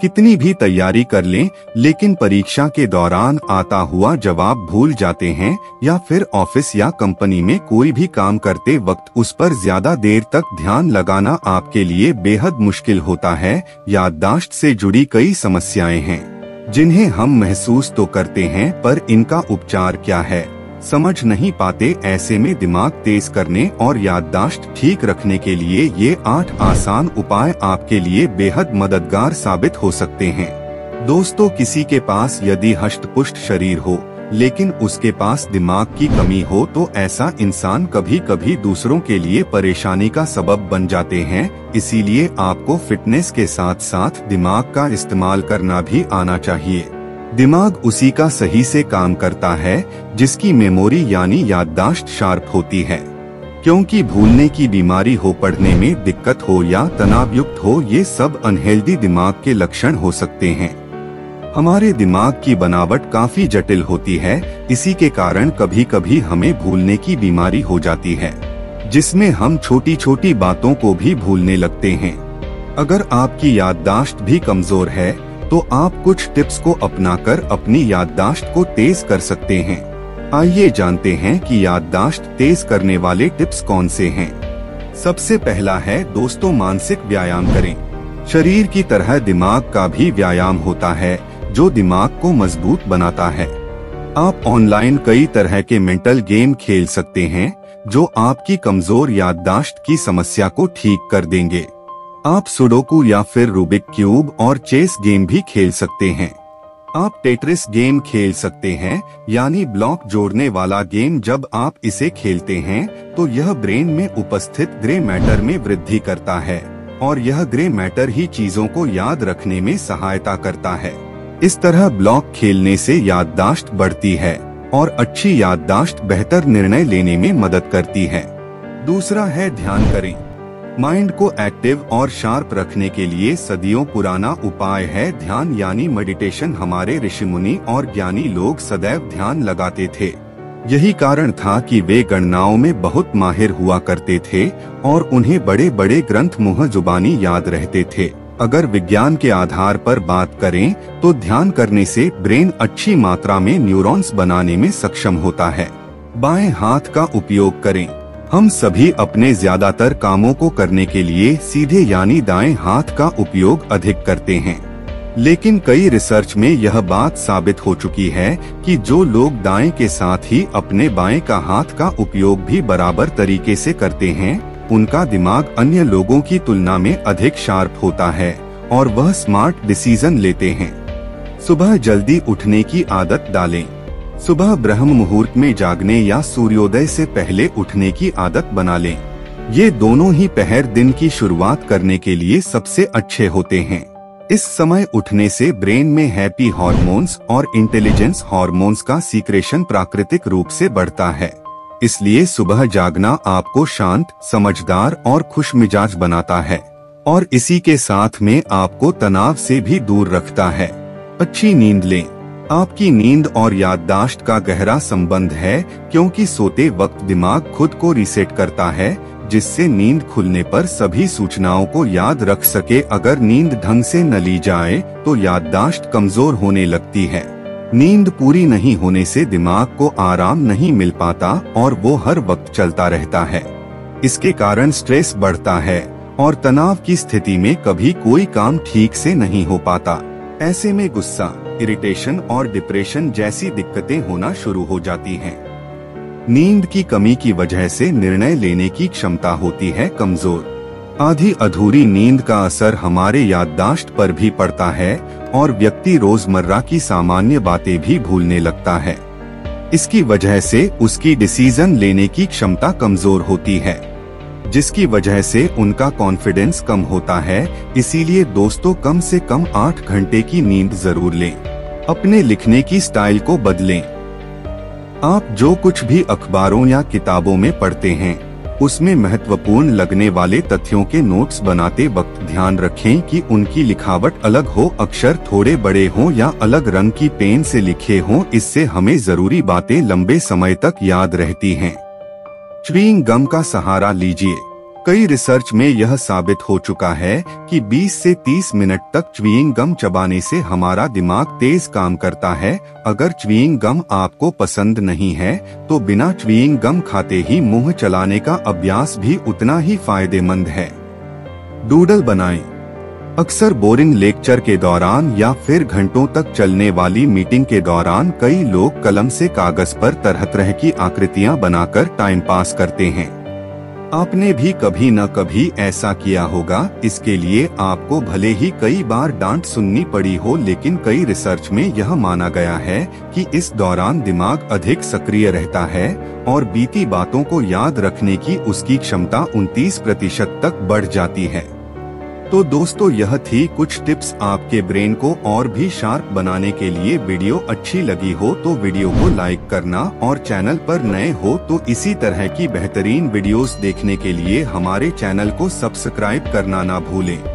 कितनी भी तैयारी कर लें, लेकिन परीक्षा के दौरान आता हुआ जवाब भूल जाते हैं, या फिर ऑफ़िस या कंपनी में कोई भी काम करते वक्त उस पर ज़्यादा देर तक ध्यान लगाना आपके लिए बेहद मुश्किल होता है, याददाश्त से जुड़ी कई समस्याएँ हैं। जिन्हें हम महसूस तो करते हैं, पर इनका उपचार क्या है? समझ नहीं पाते ऐसे में दिमाग तेज करने और याददाश्त ठीक रखने के लिए ये आठ आसान उपाय आपके लिए बेहद मददगार साबित हो सकते हैं। दोस्तों, किसी के पास यदि हष्ट शरीर हो, लेकिन उसके पास दिमाग की कमी हो तो ऐसा इंसान कभी कभी दूसरों के लिए परेशानी का सबब बन जाते हैं, इसीलिए आपको फिटनेस के साथ साथ दिमाग का इस्तेमाल करना भी आना चाहिए। दिमाग उसी का सही से काम करता है, जिसकी मेमोरी यानी याददाश्त शार्प होती है। क्योंकि भूलने की बीमारी हो पढ़ने में दिक्कत हो या तनाव युक्त हो, ये सब अनहेल्दी दिमाग के लक्षण हो सकते हैं। हमारे दिमाग की बनावट काफ़ी जटिल होती है, इसी के कारण कभी कभी हमें भूलने की बीमारी हो जाती है, जिसमें हम छोटी छोटी बातों को भी भूलने लगते हैं। अगर आपकी याददाश्त भी कमज़ोर है तो आप कुछ टिप्स को अपनाकर अपनी याददाश्त को तेज कर सकते हैं। आइए जानते हैं कि याददाश्त तेज करने वाले टिप्स कौन से हैं। सबसे पहला है दोस्तों मानसिक व्यायाम करें। शरीर की तरह दिमाग का भी व्यायाम होता है, जो दिमाग को मज़बूत बनाता है। आप ऑनलाइन कई तरह के मेंटल गेम खेल सकते हैं, जो आपकी कमज़ोर याददाश्त की समस्या को ठीक कर देंगे। आप सुडोकू या फिर रूबिक क्यूब और चेस गेम भी खेल सकते हैं। आप टेट्रिस गेम खेल सकते हैं, यानी ब्लॉक जोड़ने वाला गेम जब आप इसे खेलते हैं तो यह ब्रेन में उपस्थित ग्रे मैटर में वृद्धि करता है, और यह ग्रे मैटर ही चीज़ों को याद रखने में सहायता करता है। इस तरह ब्लॉक खेलने से याददाश्त बढ़ती है, और अच्छी याददाश्त बेहतर निर्णय लेने में मदद करती है। दूसरा है ध्यान करें। माइंड को एक्टिव और शार्प रखने के लिए सदियों पुराना उपाय है। ध्यान यानी मेडिटेशन हमारे ऋषि मुनि और ज्ञानी लोग सदैव ध्यान लगाते थे। यही कारण था कि वे गणनाओं में बहुत माहिर हुआ करते थे और उन्हें बड़े बड़े ग्रंथ मुह जुबानी याद रहते थे। अगर विज्ञान के आधार पर बात करें तो ध्यान करने से ब्रेन अच्छी मात्रा में न्यूरॉन्स बनाने में सक्षम होता है। बाएँ हाथ का उपयोग करें। हम सभी अपने ज़्यादातर कामों को करने के लिए सीधे यानी दाएँ हाथ का उपयोग अधिक करते हैं। लेकिन कई रिसर्च में यह बात साबित हो चुकी है कि जो लोग दाएँ के साथ ही अपने बाएँ का हाथ का उपयोग भी बराबर तरीके से करते हैं, उनका दिमाग अन्य लोगों की तुलना में अधिक शार्प होता है और वह स्मार्ट डिसीज़न लेते हैं। सुबह जल्दी उठने की आदत डालें। सुबह ब्रह्म मुहूर्त में जागने या सूर्योदय से पहले उठने की आदत बना लें। ये दोनों ही पहर दिन की शुरुआत करने के लिए सबसे अच्छे होते हैं। इस समय उठने से ब्रेन में हैप्पी हॉर्मोन्स और इंटेलिजेंस हॉर्मोन्स का सीक्रेशन प्राकृतिक रूप से बढ़ता है। इसलिए सुबह जागना आपको शांत, समझदार और खुश मिजाज बनाता है। और इसी के साथ में आपको तनाव से भी दूर रखता है। अच्छी नींद लें। आपकी नींद और याददाश्त का गहरा संबंध है, क्योंकि सोते वक्त दिमाग खुद को रीसेट करता है, जिससे नींद खुलने पर सभी सूचनाओं को याद रख सके। अगर नींद ढंग से न ली जाए तो याददाश्त कमज़ोर होने लगती है। नींद पूरी नहीं होने से दिमाग को आराम नहीं मिल पाता, और वो हर वक्त चलता रहता है। इसके कारण स्ट्रेस बढ़ता है, और तनाव की स्थिति में कभी कोई काम ठीक से नहीं हो पाता। ऐसे में गुस्सा इरिटेशन और डिप्रेशन जैसी दिक्कतें होना शुरू हो जाती हैं। नींद की कमी की वजह से निर्णय लेने की क्षमता होती है कमज़ोर। आधी अधूरी नींद का असर हमारे याददाश्त पर भी पड़ता है और व्यक्ति रोज़मर्रा की सामान्य बातें भी भूलने लगता है। इसकी वजह से उसकी डिसीज़न लेने की क्षमता कमज़ोर होती है। जिसकी वजह से उनका कॉन्फिडेंस कम होता है, इसीलिए दोस्तों कम से कम आठ घंटे की नींद ज़रूर लें। अपने लिखने की स्टाइल को बदलें। आप जो कुछ भी अखबारों या किताबों में पढ़ते हैं, उसमें महत्वपूर्ण लगने वाले तथ्यों के नोट्स बनाते वक्त ध्यान रखें कि उनकी लिखावट अलग हो, अक्षर थोड़े बड़े हों या अलग रंग की पेन से लिखे हों, इससे हमें ज़रूरी बातें लंबे समय तक याद रहती हैं। च्विंग गम का सहारा लीजिए। कई रिसर्च में यह साबित हो चुका है कि 20 से 30 मिनट तक च्वीइंग गम चबाने से हमारा दिमाग तेज काम करता है। अगर च्वीइंग गम आपको पसंद नहीं है तो बिना च्वीइंग गम खाते ही मुँह चलाने का अभ्यास भी उतना ही फ़ायदेमंद है। डूडल बनाएँ। अक्सर बोरिंग लेक्चर के दौरान या फिर घंटों तक चलने वाली मीटिंग के दौरान कई लोग कलम से कागज़ पर तरह तरह की आकृतियाँ बनाकर टाइम पास करते हैं। आपने भी कभी न कभी ऐसा किया होगा, इसके लिए आपको भले ही कई बार डांट सुननी पड़ी हो, लेकिन कई रिसर्च में यह माना गया है कि इस दौरान दिमाग अधिक सक्रिय रहता है और बीती बातों को याद रखने की उसकी क्षमता 29 प्रतिशत तक बढ़ जाती है। तो दोस्तों, यह थी कुछ टिप्स आपके ब्रेन को और भी शार्प बनाने के लिए वीडियो अच्छी लगी हो तो वीडियो को लाइक करना और चैनल पर नए हो तो इसी तरह की बेहतरीन वीडियोस देखने के लिए हमारे चैनल को सब्सक्राइब करना ना भूलें।